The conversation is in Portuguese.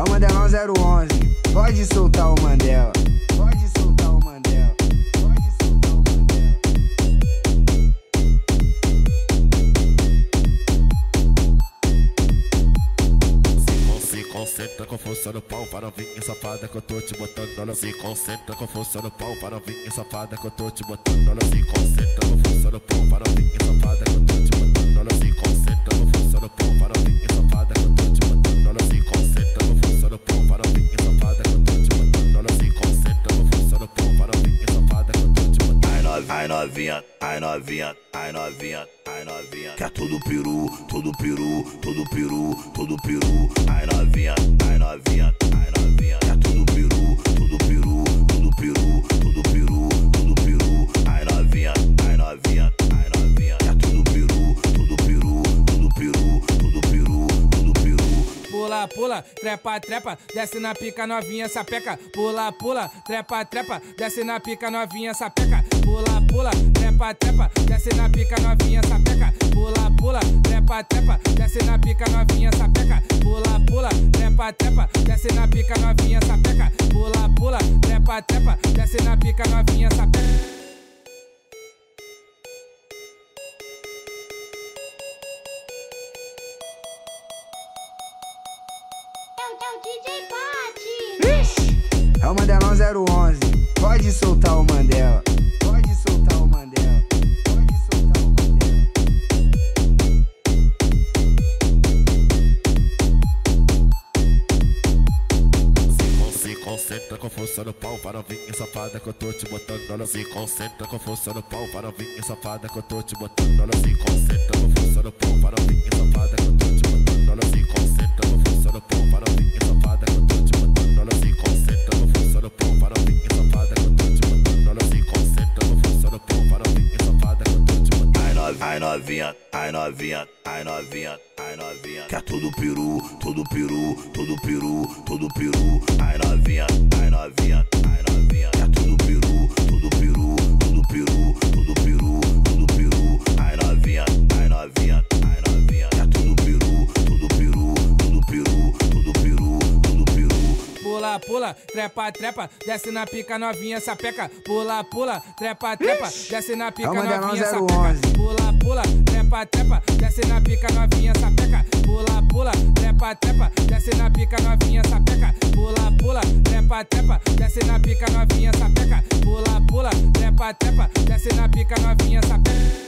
011, pode soltar o Mandela. Pode soltar o Mandela. Pode soltar o Mandela. Se concentra com força no pau para vir safada que eu tô te botando. Ela se concentra com força no pau para vir safada que eu tô te botando. Ela se concentra com força no pau para vir Ai novinha, ai novinha, ai novinha, ai novinha. Quer tudo peru, tudo peru, tudo peru, tudo peru. Ai novinha, ai novinha, ai novinha. Quer tudo peru, tudo peru, tudo peru, tudo peru, tudo peru. Ai novinha, ai novinha, ai novinha. Quer tudo peru, tudo peru, tudo peru, tudo peru, tudo peru. Pula, pula, trepa, trepa, desce na pica novinha, sapeca. Pula, pula, trepa, trepa, desce na pica novinha, sapeca. Pula, pula, trepa, trepa, desce na pica novinha, sapeca. Pula, pula, trepa, trepa, desce na pica novinha, sapeca. Pula, pula, trepa, trepa, desce na pica novinha, sapeca. Pula, pula, trepa, trepa, desce na pica novinha, sapeca. É o, é. É Mandelão 011, pode soltar o Mandela. Concentra com força no pau vir safada que eu tô te botando. Ela se concentra com força no pau vir safada que eu tô te botando. Ela se concentra com força no pau vir safada que eu tô te botando. Ela se concentra com força no pau vir safada que eu tô te botando. Ela se concentra com força no pau vir safada que eu tô te botando. Ela se concentra com força no pau vir safada que eu tô te botando. Ai novinha, ai novinha, ai novinha, ai novinha, ai novinha. Quer tudo peru, tudo peru, tudo peru, tudo peru. Ai novinha, ai novinha, ai novinha. Quer tudo peru, tudo peru, tudo peru, tudo peru, tudo peru. Ai novinha, ai novinha, ai novinha. Quer tudo peru, tudo peru, tudo peru, tudo peru, tudo peru. Pula, pula, trepa, trepa, desce na pica novinha, sapeca. Pula, pula, trepa, trepa, desce na pica É novinha, 011. sapeca. Pula, pula, trepa, trepa, desce na pica novinha, sapeca. Trepa, trepa, desce na pica novinha, sapeca. Pula, pula, trepa, trepa, desce na pica novinha, sapeca. Pula, pula, trepa, trepa, desce na pica novinha, sapeca.